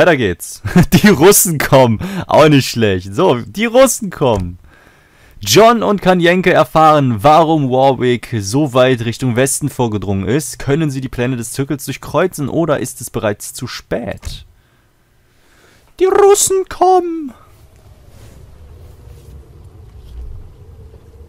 weiter geht's. Die Russen kommen. Auch nicht schlecht. So, die Russen kommen. John und Kanyenke erfahren, warum Warwick so weit Richtung Westen vorgedrungen ist. Können sie die Pläne des Zirkels durchkreuzen oder ist es bereits zu spät? Die Russen kommen!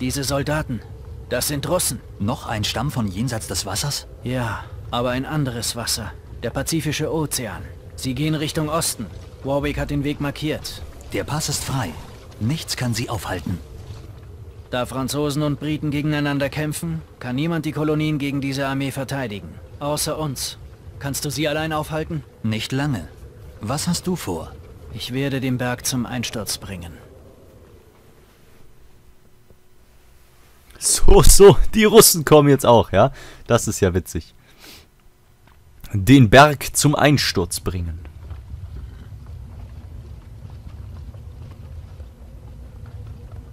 Diese Soldaten, das sind Russen. Noch ein Stamm von jenseits des Wassers? Ja, aber ein anderes Wasser. Der Pazifische Ozean. Sie gehen Richtung Osten. Warwick hat den Weg markiert. Der Pass ist frei. Nichts kann sie aufhalten. Da Franzosen und Briten gegeneinander kämpfen, kann niemand die Kolonien gegen diese Armee verteidigen. Außer uns. Kannst du sie allein aufhalten? Nicht lange. Was hast du vor? Ich werde den Berg zum Einsturz bringen. So, so, die Russen kommen jetzt auch, ja? Das ist ja witzig. Den Berg zum Einsturz bringen.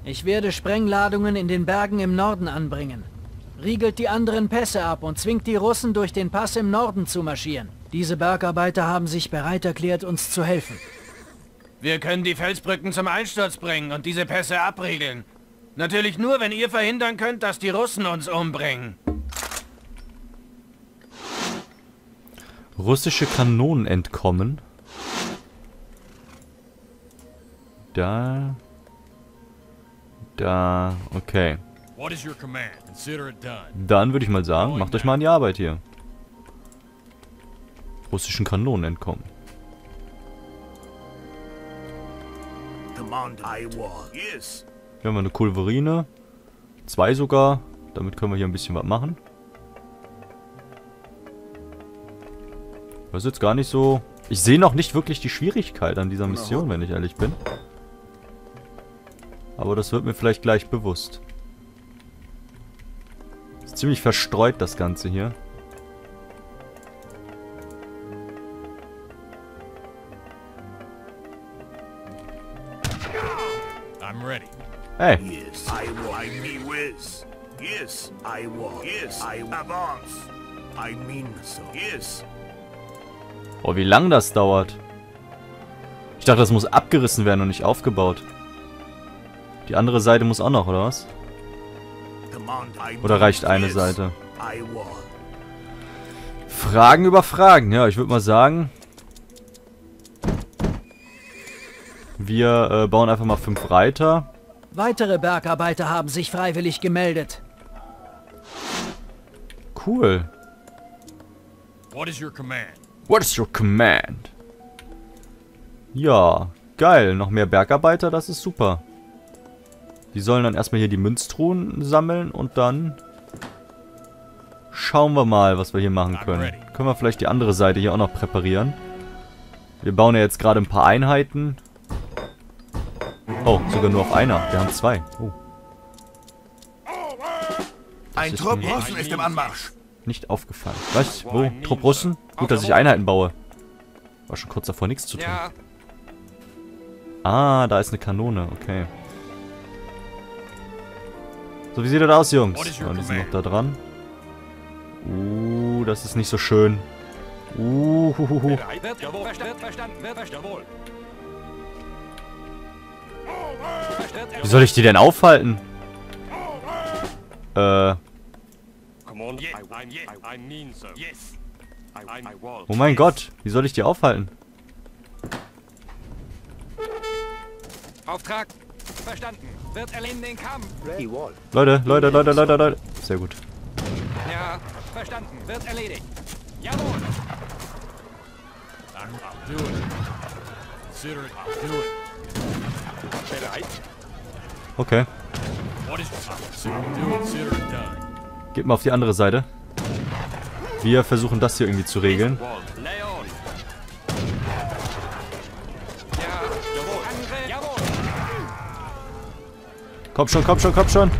Ich werde Sprengladungen in den Bergen im Norden anbringen. Riegelt die anderen Pässe ab und zwingt die Russen durch den Pass im Norden zu marschieren. Diese Bergarbeiter haben sich bereit erklärt, uns zu helfen. Wir können die Felsbrücken zum Einsturz bringen und diese Pässe abriegeln. Natürlich nur, wenn ihr verhindern könnt, dass die Russen uns umbringen. Russische Kanonen entkommen. Da. Da. Okay. Dann würde ich mal sagen, macht euch mal an die Arbeit hier. Russischen Kanonen entkommen. Hier haben wir eine Kulverine. Zwei sogar. Damit können wir hier ein bisschen was machen. Das ist jetzt gar nicht so... Ich sehe noch nicht wirklich die Schwierigkeit an dieser Mission, wenn ich ehrlich bin. Aber das wird mir vielleicht gleich bewusst. Ist ziemlich verstreut, das Ganze hier. Hey, Yes, I will. I mean whiz. Yes, I will. Yes, I advance. I mean so. Yes. Oh, wie lang das dauert. Ich dachte, das muss abgerissen werden und nicht aufgebaut. Die andere Seite muss auch noch, oder was? Oder reicht eine Seite? Fragen über Fragen. Ja, ich würde mal sagen... Wir äh, bauen einfach mal fünf Reiter. Weitere Bergarbeiter haben sich freiwillig gemeldet. Cool. What is your command? What is your command? Ja, geil. Noch mehr Bergarbeiter, das ist super. Die sollen dann erstmal hier die Münztruhen sammeln und dann schauen wir mal, was wir hier machen können. Können wir vielleicht die andere Seite hier auch noch präparieren. Wir bauen ja jetzt gerade ein paar Einheiten. Oh, sogar nur auf einer. Wir haben zwei. Oh, Ein Trupp Russen ist im Anmarsch. Nicht aufgefallen. Was? Wo? Trupp Russen? Gut, dass ich Einheiten baue. War schon kurz davor, nichts zu tun. Ja, Ah, da ist eine Kanone, okay. So, wie sieht das aus, Jungs? Oh, die sind noch da dran. Uh, das ist nicht so schön. Uh, hu, hu, hu. Wie soll ich die denn aufhalten? Äh, oh mein Gott, wie soll ich die aufhalten? Auftrag. Verstanden. Wird erleben den Kampf. Leute, Leute, Leute, Leute, Leute. Sehr gut. Ja, verstanden. Wird erledigt. Jawohl. I'm, I'll do it. Consider it, I'll do it. Bereit? Okay. What is Consider, do it, consider it done. Geht mal auf die andere Seite. Wir versuchen das hier irgendwie zu regeln. Komm schon, komm schon, komm schon.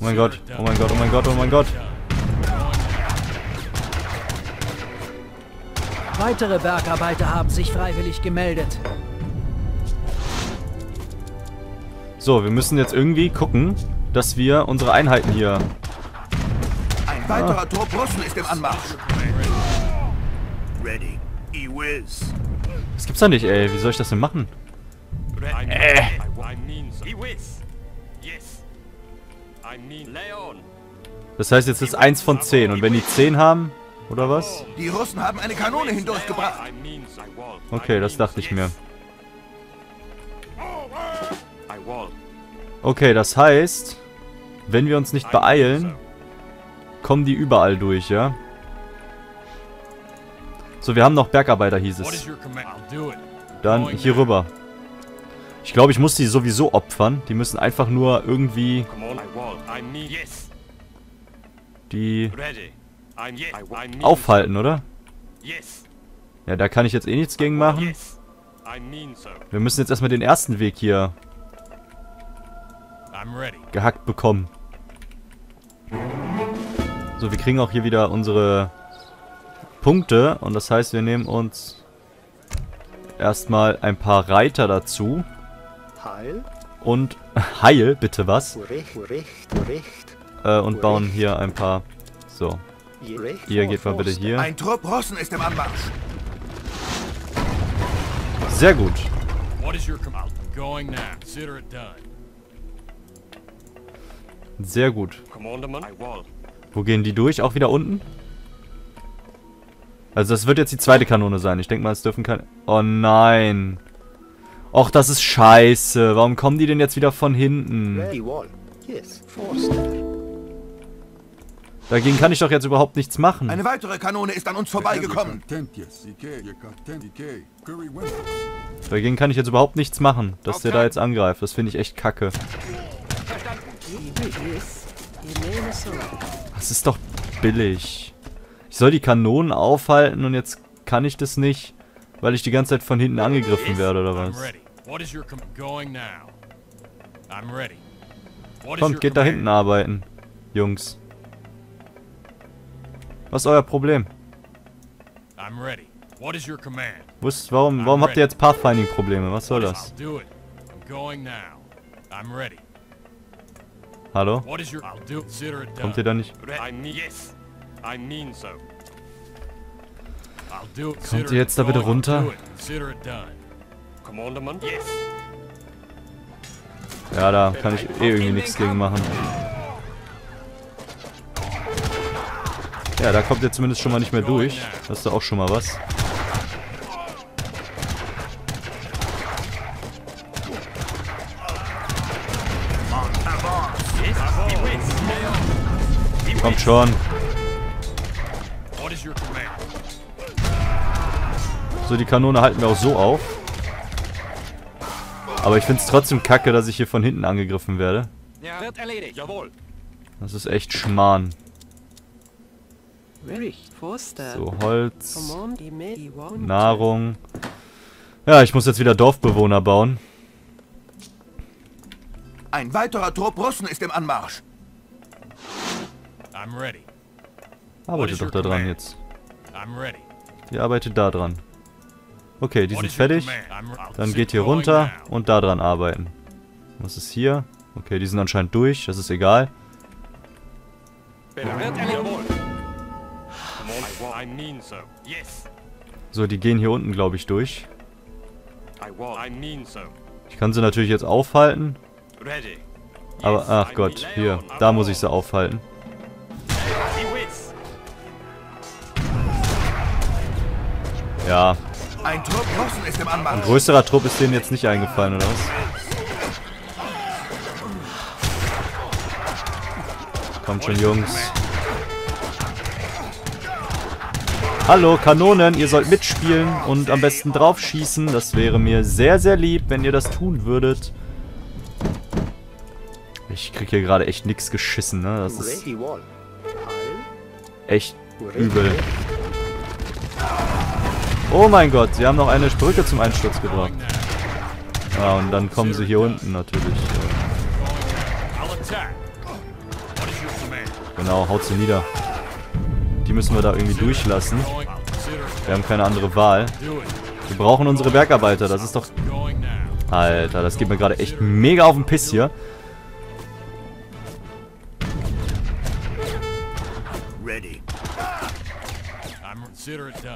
Oh mein Gott, oh mein Gott, oh mein Gott, oh mein Gott. Weitere Bergarbeiter haben sich freiwillig gemeldet. So, wir müssen jetzt irgendwie gucken, dass wir unsere Einheiten hier... Ein weiterer Trupp Russen ist im Anmarsch. Ready. Das gibt's doch nicht, ey. Wie soll ich das denn machen? Leon. Das heißt, jetzt ist eins von 10. Und wenn die 10 haben, oder was? Die Russen haben eine Kanone hindurchgebracht. Okay, das dachte ich mir. Okay, das heißt, wenn wir uns nicht beeilen, kommen die überall durch, ja? So, wir haben noch Bergarbeiter, hieß es. Dann hier rüber. Ich glaube, ich muss die sowieso opfern. Die müssen einfach nur irgendwie die Aufhalten, oder? Ja, da kann ich jetzt eh nichts gegen machen. Wir müssen jetzt erstmal den ersten Weg hier I'm ready. gehackt bekommen. So, wir kriegen auch hier wieder unsere Punkte. Und das heißt, wir nehmen uns erstmal ein paar Reiter dazu. Heil, Und Heil, bitte was. recht, recht, recht, Äh, und bauen hier ein paar... So, hier geht mal bitte hier. Ein Trupp Russen ist im Anmarsch. Sehr gut. What is your command? I'm going now. Consider it done. Sehr gut. Wo gehen die durch? Auch wieder unten? Also das wird jetzt die zweite Kanone sein. Ich denke mal, es dürfen keine... Oh nein. Och, das ist scheiße. Warum kommen die denn jetzt wieder von hinten? Ready wall. Yes, Forster. Dagegen kann ich doch jetzt überhaupt nichts machen. Eine weitere Kanone ist an uns vorbeigekommen. Dagegen kann ich jetzt überhaupt nichts machen, dass der da jetzt angreift. Das finde ich echt kacke. Das ist doch billig. Ich soll die Kanonen aufhalten und jetzt kann ich das nicht, weil ich die ganze Zeit von hinten angegriffen werde, oder was? Kommt, geht da hinten arbeiten, Jungs. Was ist euer Problem? I'm ready. What is your command? Ist, warum warum habt ihr jetzt Pathfinding-Probleme? Was soll das? Hallo? Kommt ihr da nicht? Kommt ihr jetzt da it bitte runter? Ja, da kann ich eh irgendwie nichts gegen machen. Ja, da kommt ihr zumindest schon mal nicht mehr durch. Das ist doch auch schon mal was. Kommt schon. So, die Kanone halten wir auch so auf. Aber ich finde es trotzdem kacke, dass ich hier von hinten angegriffen werde. Wird erledigt. Jawohl. Das ist echt Schmarrn. So, Holz. Nahrung. Ja, ich muss jetzt wieder Dorfbewohner bauen. Ein weiterer Trupp Russen ist im Anmarsch. I'm ready. Arbeitet doch da dran jetzt. I'm ready. Ihr arbeitet da dran. Okay, die sind fertig. Dann geht hier runter und da dran arbeiten. Was ist hier? Okay, die sind anscheinend durch. Das ist egal. Jawohl. I mean so. Yes. So, die gehen hier unten, glaube ich, durch. I will. I mean so. Ich kann sie natürlich jetzt aufhalten. Ready. Aber, ach Gott, hier. Da muss ich sie aufhalten. Ja, Ein größerer Trupp ist denen jetzt nicht eingefallen, oder was? Kommt schon, Jungs. Hallo, Kanonen, ihr sollt mitspielen und am besten draufschießen. Das wäre mir sehr, sehr lieb, wenn ihr das tun würdet. Ich krieg hier gerade echt nichts geschissen, ne? Das ist echt übel. Oh mein Gott, sie haben noch eine Brücke zum Einsturz gebracht. Ja, und dann kommen sie hier unten natürlich. Genau, haut sie nieder. Die müssen wir da irgendwie durchlassen. Wir haben keine andere Wahl. Wir brauchen unsere Bergarbeiter. Das ist doch... Alter, das geht mir gerade echt mega auf den Piss hier.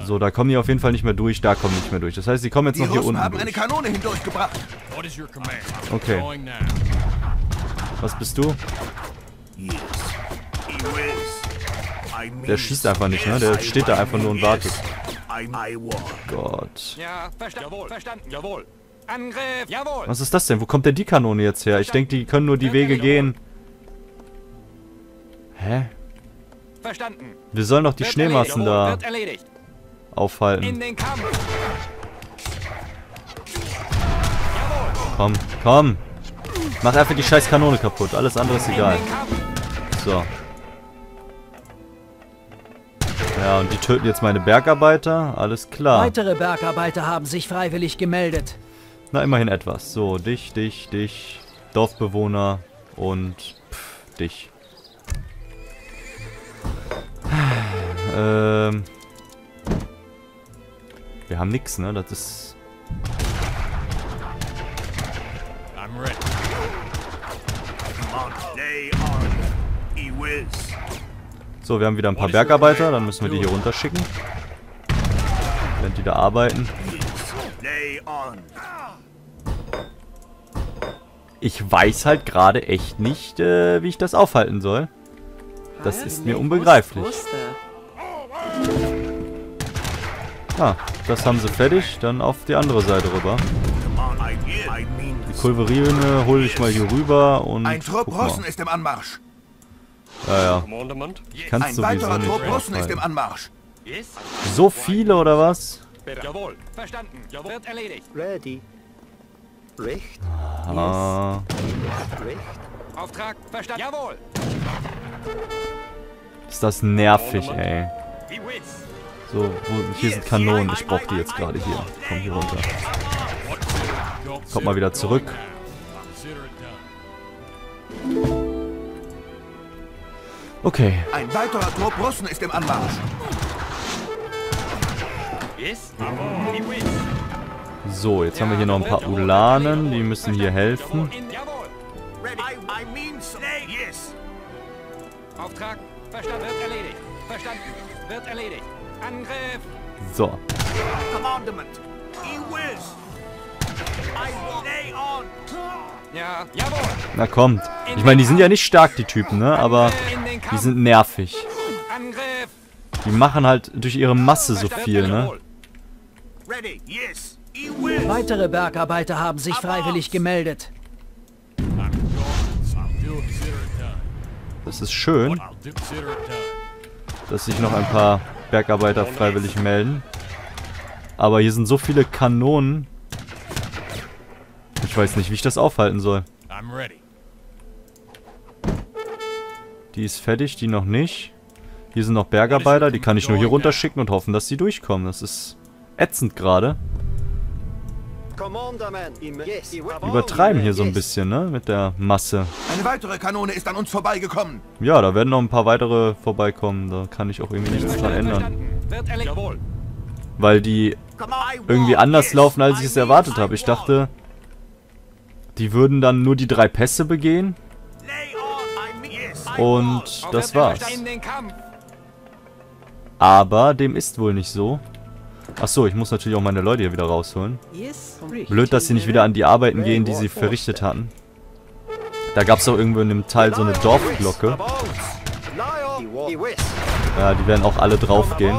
So, da kommen die auf jeden Fall nicht mehr durch, da kommen die nicht mehr durch. Das heißt, die kommen jetzt die noch hier unten haben durch. eine hindurchgebracht. Okay. Was bist du? Der schießt einfach nicht, ne? Der steht da einfach nur und wartet. Gott. Ja, verstanden. Jawohl. Verstanden. Jawohl. Angriff. Jawohl. Was ist das denn? Wo kommt denn die Kanone jetzt her? Ich denke, die können nur die Wege gehen. Hä? Verstanden. Wir sollen doch die Wird Schneemassen erledigt. da Wird erledigt. In aufhalten. den Kampf. Komm, komm. Mach einfach die scheiß Kanone kaputt. Alles andere ist egal. In. So. Ja, und die töten jetzt meine Bergarbeiter. Alles klar. Weitere Bergarbeiter haben sich freiwillig gemeldet. Na, immerhin etwas. So, dich, dich, dich. Dorfbewohner und pff, dich. Ähm. Wir haben nix, ne? Das ist. I'm ready. Come on. Lay on. He whiz. So, wir haben wieder ein paar Bergarbeiter. Dann müssen wir die hier runterschicken. Während die da arbeiten. Ich weiß halt gerade echt nicht, äh, wie ich das aufhalten soll. Das ist mir unbegreiflich. Ah, das haben sie fertig. Dann auf die andere Seite rüber. Die Kulverine hole ich mal hier rüber und Ein Trupp. Russen ist im Anmarsch. Ja, ja. Commandement? Ich kann's Ein sowieso weiterer nicht Trupp ist im. Anmarsch. So viele oder was? Jawohl. Verstanden. Wird erledigt. Ready. Recht. Ah, Recht. Auftrag. Verstanden. Jawohl. ist das nervig, ey. So, wo, hier sind Kanonen. Ich brauche die jetzt gerade hier. Komm hier runter. Kommt mal wieder zurück. Okay. Ein weiterer Trupp Russen ist im Anmarsch. So, jetzt haben wir hier noch ein paar Ulanen. Die müssen hier helfen. So. Yes. Auftrag. Verstanden. Wird erledigt. Verstanden. Wird erledigt. Angriff. So. Commandment. He whiz. I want. Lay on. Ja. Jawohl. Na kommt. Ich meine, die sind ja nicht stark, die Typen, ne? Aber die sind nervig. Die machen halt durch ihre Masse so viel, ne? Weitere Bergarbeiter haben sich freiwillig gemeldet. Das ist schön, dass sich noch ein paar Bergarbeiter freiwillig melden. Aber hier sind so viele Kanonen. Ich weiß nicht, wie ich das aufhalten soll. I'm ready. Die ist fertig, die noch nicht. Hier sind noch Bergarbeiter, die kann ich nur hier runterschicken und hoffen, dass die durchkommen. Das ist ätzend gerade. Die übertreiben hier so ein bisschen, ne? Mit der Masse. Eine weitere Kanone ist an uns vorbeigekommen. Ja, da werden noch ein paar weitere vorbeikommen. Da kann ich auch irgendwie nichts dran ändern. Weil die irgendwie anders laufen, als ich es erwartet habe. Ich dachte, die würden dann nur die drei Pässe begehen. Und das war's. Aber dem ist wohl nicht so. Achso, ich muss natürlich auch meine Leute hier wieder rausholen. Blöd, dass sie nicht wieder an die Arbeiten gehen, die sie verrichtet hatten. Da gab es auch irgendwo in dem Teil so eine Dorfglocke. Ja, die werden auch alle draufgehen.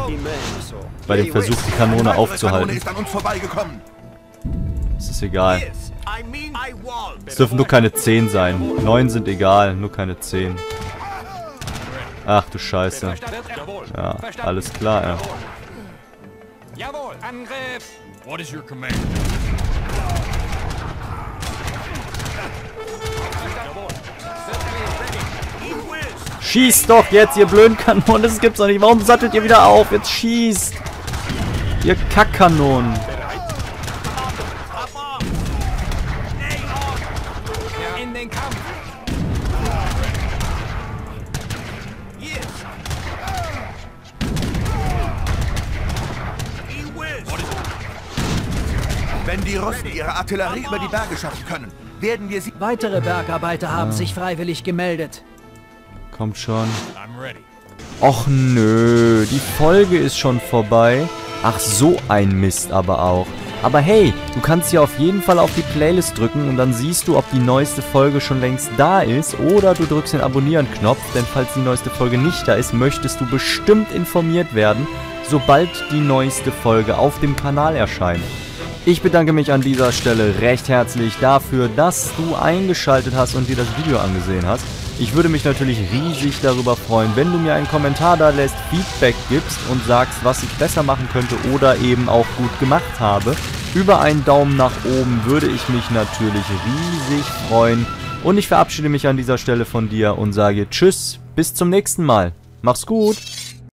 Bei dem Versuch, die Kanone aufzuhalten. ist an uns vorbeigekommen. Das ist egal. Es dürfen nur keine 10 sein. 9 sind egal, nur keine 10. Ach du Scheiße. Ja, alles klar, ja. Jawohl. Angriff. What is your command? Schießt doch jetzt, ihr blöden Kanonen. Das gibt's doch nicht. Warum sattelt ihr wieder auf? Jetzt schießt. Ihr Kackkanonen. Die Russen ihre Artillerie über die Berge schaffen können, werden wir sie... Weitere Bergarbeiter haben sich freiwillig gemeldet. Kommt schon. I'm ready. Och nö, die Folge ist schon vorbei. Ach, so ein Mist aber auch. Aber hey, du kannst ja auf jeden Fall auf die Playlist drücken und dann siehst du, ob die neueste Folge schon längst da ist oder du drückst den Abonnieren-Knopf, denn falls die neueste Folge nicht da ist, möchtest du bestimmt informiert werden, sobald die neueste Folge auf dem Kanal erscheint. Ich bedanke mich an dieser Stelle recht herzlich dafür, dass du eingeschaltet hast und dir das Video angesehen hast. Ich würde mich natürlich riesig darüber freuen, wenn du mir einen Kommentar da lässt, Feedback gibst und sagst, was ich besser machen könnte oder eben auch gut gemacht habe. Über einen Daumen nach oben würde ich mich natürlich riesig freuen. Und ich verabschiede mich an dieser Stelle von dir und sage Tschüss, bis zum nächsten Mal. Mach's gut.